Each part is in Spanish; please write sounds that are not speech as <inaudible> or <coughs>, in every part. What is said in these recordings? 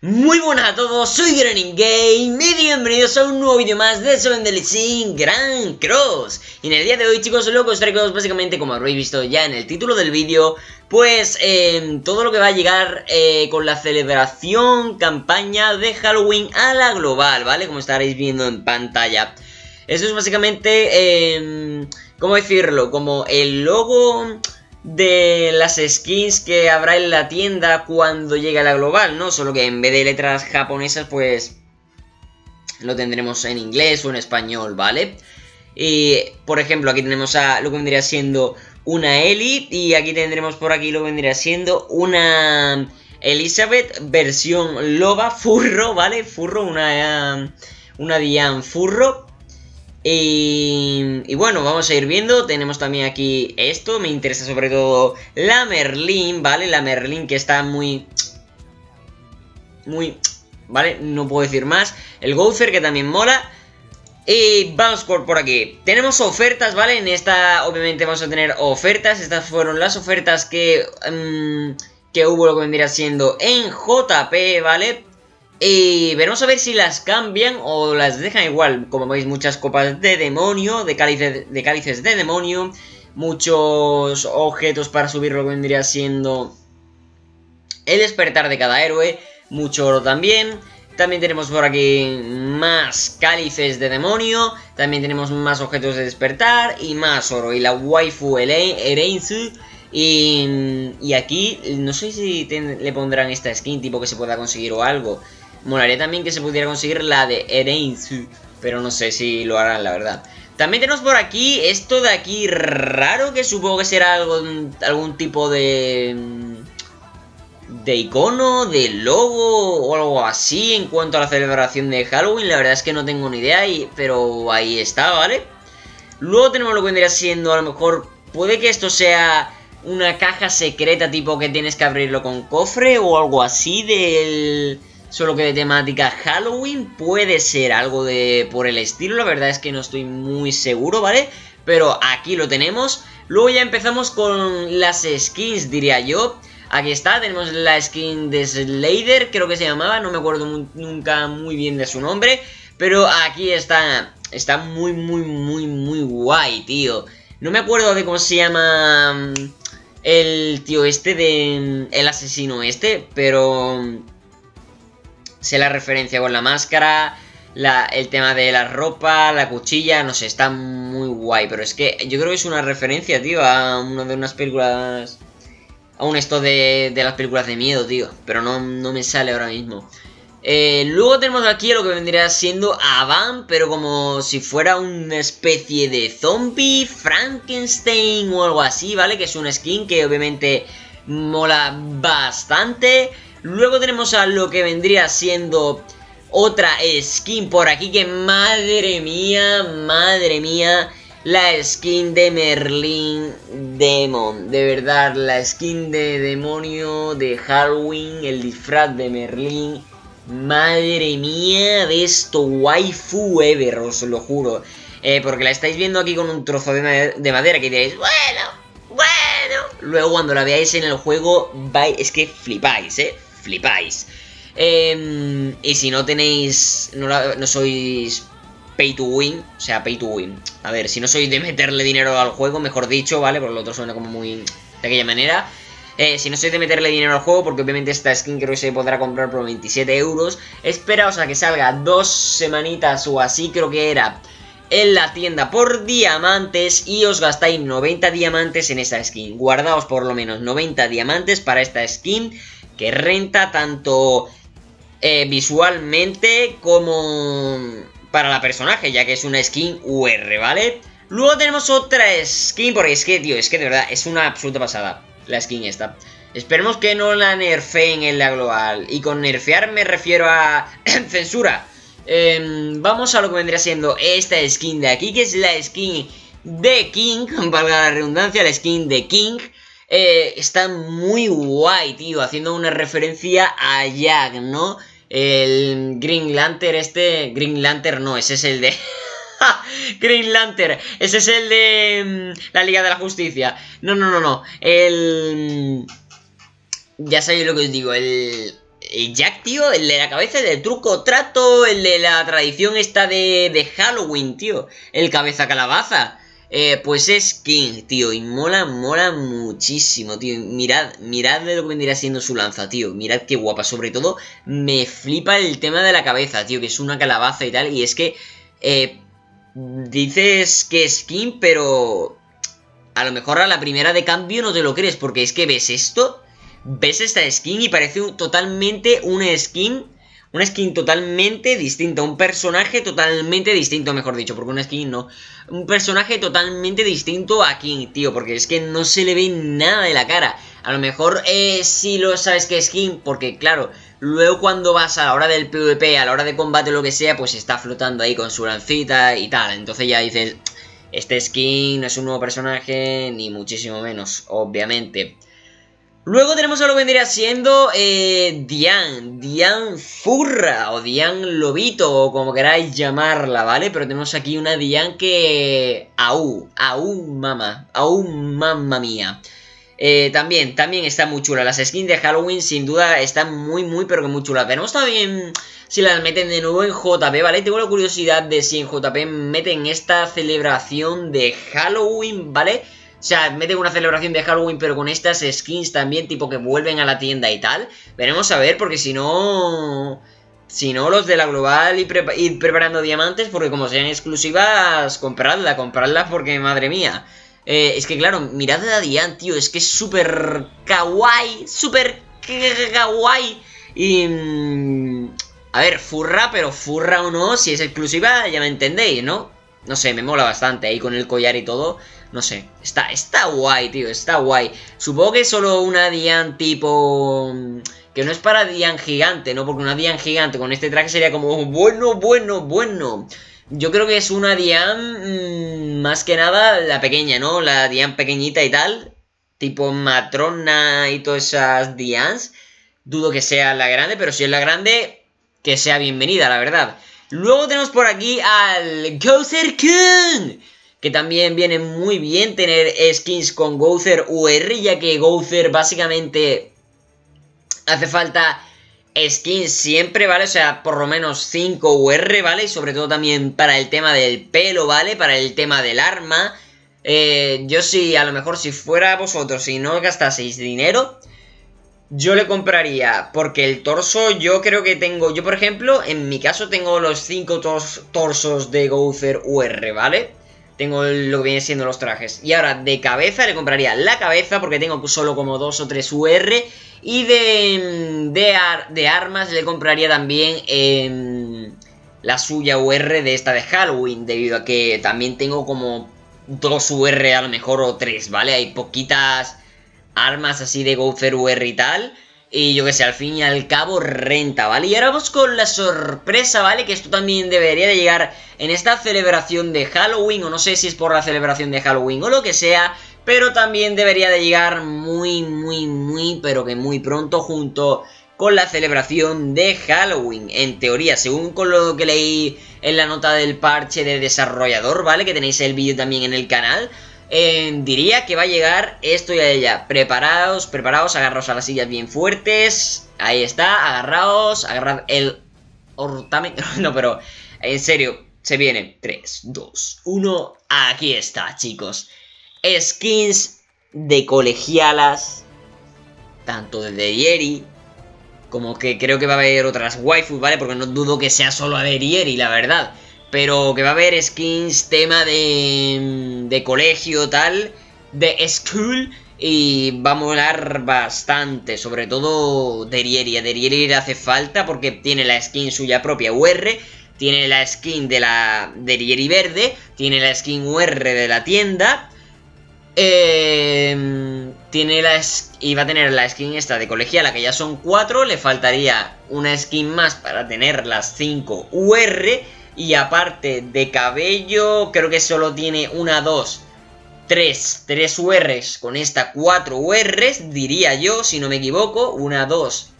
Muy buenas a todos, soy Granin Game y bienvenidos a un nuevo vídeo más de Seven Sin Grand Cross Y en el día de hoy chicos, lo que os traigo básicamente como habréis visto ya en el título del vídeo Pues eh, todo lo que va a llegar eh, con la celebración, campaña de Halloween a la global, ¿vale? Como estaréis viendo en pantalla Eso es básicamente, eh, ¿cómo decirlo? Como el logo de las skins que habrá en la tienda cuando llegue a la global, ¿no? Solo que en vez de letras japonesas, pues lo tendremos en inglés o en español, ¿vale? Y, por ejemplo, aquí tenemos a lo que vendría siendo una Ellie y aquí tendremos por aquí lo que vendría siendo una Elizabeth versión loba, furro, ¿vale? Furro, una, una Diane furro y, bueno, vamos a ir viendo, tenemos también aquí esto, me interesa sobre todo la Merlin, ¿vale? La Merlin que está muy... Muy... ¿Vale? No puedo decir más. El Gouther que también mola. Y vamos por, por aquí. Tenemos ofertas, ¿vale? En esta, obviamente, vamos a tener ofertas. Estas fueron las ofertas que, mm, que hubo lo que vendría siendo en JP, ¿vale? Y veremos a ver si las cambian o las dejan igual. Como veis, muchas copas de demonio, de cálices de, de demonio. Muchos objetos para subir lo que vendría siendo el despertar de cada héroe. Mucho oro también. También tenemos por aquí más cálices de demonio. También tenemos más objetos de despertar y más oro. Y la waifu Ereinsu. Y, y aquí no sé si le pondrán esta skin tipo que se pueda conseguir o algo. Molaría también que se pudiera conseguir la de Ereinsu, pero no sé si lo harán, la verdad. También tenemos por aquí esto de aquí raro, que supongo que será algo, algún tipo de... De icono, de logo o algo así en cuanto a la celebración de Halloween. La verdad es que no tengo ni idea, pero ahí está, ¿vale? Luego tenemos lo que vendría siendo, a lo mejor, puede que esto sea una caja secreta tipo que tienes que abrirlo con cofre o algo así del Solo que de temática Halloween puede ser algo de por el estilo, la verdad es que no estoy muy seguro, ¿vale? Pero aquí lo tenemos. Luego ya empezamos con las skins, diría yo. Aquí está, tenemos la skin de Slayer, creo que se llamaba, no me acuerdo nunca muy bien de su nombre. Pero aquí está, está muy, muy, muy, muy guay, tío. No me acuerdo de cómo se llama mm, el tío este de... Mm, el asesino este, pero sé la referencia con la máscara, el tema de la ropa, la cuchilla, no sé, está muy guay. Pero es que yo creo que es una referencia, tío, a una de unas películas... A un esto de, de las películas de miedo, tío. Pero no, no me sale ahora mismo. Eh, luego tenemos aquí lo que vendría siendo Avan, pero como si fuera una especie de zombie, Frankenstein o algo así, ¿vale? Que es una skin que obviamente mola bastante. Luego tenemos a lo que vendría siendo otra skin por aquí que madre mía, madre mía, la skin de Merlin Demon. De verdad, la skin de demonio de Halloween, el disfraz de Merlin. Madre mía de esto, waifu ever, os lo juro. Eh, porque la estáis viendo aquí con un trozo de, madera que diréis, bueno, bueno. Luego cuando la veáis en el juego, vais, es que flipáis, eh flipáis. Em, y si no tenéis, no, sois pay to win, o sea, pay to win. A ver, si no sois de meterle dinero al juego, mejor dicho, ¿vale? Porque lo otro suena como muy de aquella manera. Eh, si no sois de meterle dinero al juego, porque obviamente esta skin creo que se podrá comprar por 27 euros. Esperaos a que salga dos semanitas o así, creo que era en la tienda por diamantes y os gastáis 90 diamantes en esta skin. Guardaos por lo menos 90 diamantes para esta skin que renta tanto eh, visualmente como para la personaje, ya que es una skin UR, ¿vale? Luego tenemos otra skin, porque es que, tío, es que de verdad es una absoluta pasada la skin esta. Esperemos que no la nerfeen en la global. Y con nerfear me refiero a <coughs> censura. Em, vamos a lo que vendría siendo esta skin de aquí, que es la skin de King, <laughs> valga la redundancia, la skin de King. Eh, está muy guay, tío, haciendo una referencia a Jack, ¿no? El Green Lantern este... Green Lantern no, ese es el de... <laughs> Green Lantern, ese es el de mm, la Liga de la Justicia. No, no, no, no. El... Ya sabéis lo que os digo, el... eh, Jack, tío, el de la cabeza, el del truco trato, el de la tradición esta de, de Halloween, tío. El cabeza calabaza. Eh, pues es King, tío, y mola, mola muchísimo, tío. Mirad, mirad de lo que vendría siendo su lanza, tío. Mirad qué guapa, sobre todo me flipa el tema de la cabeza, tío, que es una calabaza y tal. Y es que eh, dices que es King, pero a lo mejor a la primera de cambio no te lo crees, porque es que ves esto, ves esta skin y parece totalmente una skin una skin totalmente distinta, un personaje totalmente distinto, mejor dicho, porque una skin no. Un personaje totalmente distinto a King, tío, porque es que no se le ve nada de la cara. A lo mejor eh, sí lo sabes que es porque claro, luego cuando vas a la hora del PvP, a la hora de combate, lo que sea, pues está flotando ahí con su lancita y tal. Entonces ya dices, este skin no es un nuevo personaje, ni muchísimo menos, obviamente. Luego tenemos a lo que vendría siendo eh, Dian, Dian Furra o Dian Lobito o como queráis llamarla, ¿vale? Pero tenemos aquí una Dian que... Aú, aú mama, aú mamma mía. Eh, también, también está muy chula. Las skins de Halloween sin duda están muy, muy, pero que muy chulas. Veremos también si las meten de nuevo en JP, ¿vale? Tengo la curiosidad de si en JP meten esta celebración de Halloween, vale o sea, meten una celebración de Halloween, pero con estas skins también, tipo que vuelven a la tienda y tal. Veremos a ver, porque si no... Si no, los de la global y ir preparando diamantes, porque como sean exclusivas, compradla, compradla porque, madre mía. Eh, es que claro, mirad a Dian, tío, es que es súper kawaii, súper kawaii. Y... Mm, a ver, furra, pero furra o no, si es exclusiva, ya me entendéis, ¿no? No sé, me mola bastante ahí con el collar y todo. No sé, está, está guay, tío, está guay. Supongo que es solo una Dian tipo... Mm, que no es para Dian gigante, ¿no? Porque una Dian gigante con este traje sería como... Bueno, bueno, bueno. Yo creo que es una Dian... Mm, más que nada la pequeña, ¿no? La Dian pequeñita y tal. Tipo matrona y todas esas Dians. Dudo que sea la grande, pero si es la grande, que sea bienvenida, la verdad. Luego tenemos por aquí al Gozer Kun que también viene muy bien tener skins con Gozer UR, ya que Gozer básicamente hace falta skins siempre, ¿vale? O sea, por lo menos 5 UR, ¿vale? Y sobre todo también para el tema del pelo, ¿vale? Para el tema del arma. Eh, yo sí, a lo mejor si fuera vosotros, si no gastaseis dinero, yo le compraría, porque el torso yo creo que tengo, yo por ejemplo, en mi caso tengo los 5 torsos de Gozer UR, ¿vale? Tengo lo que viene siendo los trajes. Y ahora de cabeza le compraría la cabeza porque tengo solo como dos o tres UR. Y de, de, armas le compraría también em, la suya UR de esta de Halloween. Debido a que también tengo como dos UR a lo mejor o tres, ¿vale? Hay poquitas armas así de Gopher UR y tal. Y yo que sé, al fin y al cabo renta, ¿vale? Y ahora vamos con la sorpresa, ¿vale? Que esto también debería de llegar en esta celebración de Halloween, o no sé si es por la celebración de Halloween o lo que sea, pero también debería de llegar muy, muy, muy, pero que muy pronto junto con la celebración de Halloween. En teoría, según con lo que leí en la nota del parche de desarrollador, ¿vale? Que tenéis el vídeo también en el canal. Diría que va a llegar esto y allá. Preparaos, preparaos, agarraos a las sillas bien fuertes. Ahí está, agarraos, agarrad el hortame. <laughs> No, pero en serio, se viene. 3, 2, 1. Aquí está, chicos. Skins de colegialas. Tanto de Derieri. Como que creo que va a haber otras waifus, ¿vale? Porque no dudo que sea solo a Derieri, la verdad. Pero que va a haber skins, tema de, de colegio, tal, de school. Y va a molar bastante, sobre todo Derieri. A Derieri hace falta porque tiene la skin suya propia UR, tiene la skin de la Derieri verde, tiene la skin UR de la tienda. Eh, tiene la y va a tener la skin esta de colegiala que ya son 4, le faltaría una skin más para tener las 5 UR y aparte de cabello, creo que solo tiene una, dos, tres, tres URs. Con esta cuatro URs, diría yo, si no me equivoco. Una, dos.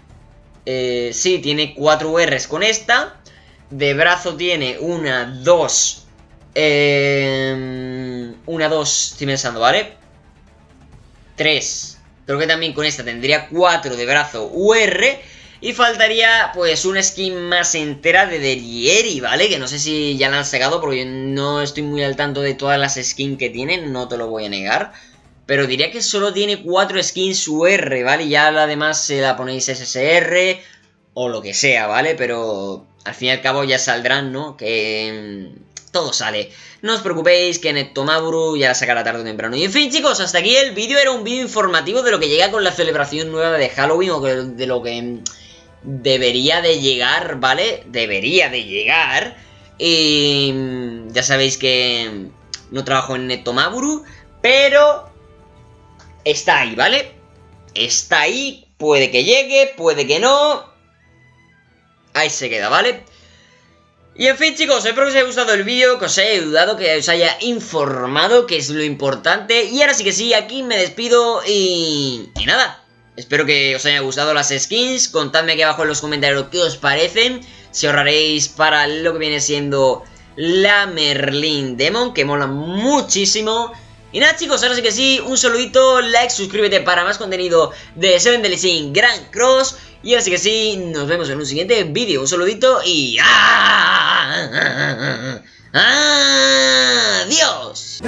Eh, sí, tiene cuatro URs con esta. De brazo tiene una, dos. Eh, una, dos, estoy pensando, ¿vale? Tres. Creo que también con esta tendría cuatro de brazo UR. Y faltaría pues una skin más entera de Derieri, ¿vale? Que no sé si ya la han sacado porque no estoy muy al tanto de todas las skins que tienen, no te lo voy a negar. Pero diría que solo tiene 4 skins UR, ¿vale? Ya además se la ponéis SSR o lo que sea, ¿vale? Pero al fin y al cabo ya saldrán, ¿no? Que mm, todo sale. No os preocupéis que Nectomaburu ya la sacará tarde o temprano. Y en fin, chicos, hasta aquí el vídeo era un vídeo informativo de lo que llega con la celebración nueva de Halloween o de lo que mm, debería de llegar, ¿vale? Debería de llegar. Y mm, ya sabéis que no trabajo en Nectomaburu, pero está ahí, ¿vale? Está ahí, puede que llegue, puede que no. Ahí se queda, ¿vale? Y en fin chicos, espero que os haya gustado el vídeo, que os haya ayudado, que os haya informado, que es lo importante. Y ahora sí que sí, aquí me despido y... Y nada, espero que os haya gustado las skins. Contadme aquí abajo en los comentarios qué os parecen. Si ahorraréis para lo que viene siendo la Merlin Demon, que mola muchísimo. Y nada chicos, ahora sí que sí, un saludito, like, suscríbete para más contenido de Seven Delicing Grand Cross. Y ahora sí que sí, nos vemos en un siguiente vídeo. Un saludito y... ¡Adiós!